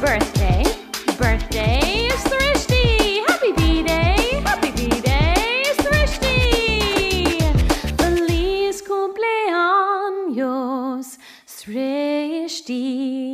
birthday, birthday, is Thrifty. Happy B Day, happy B Day is Thrifty. Feliz cumpleaños, Thrifty.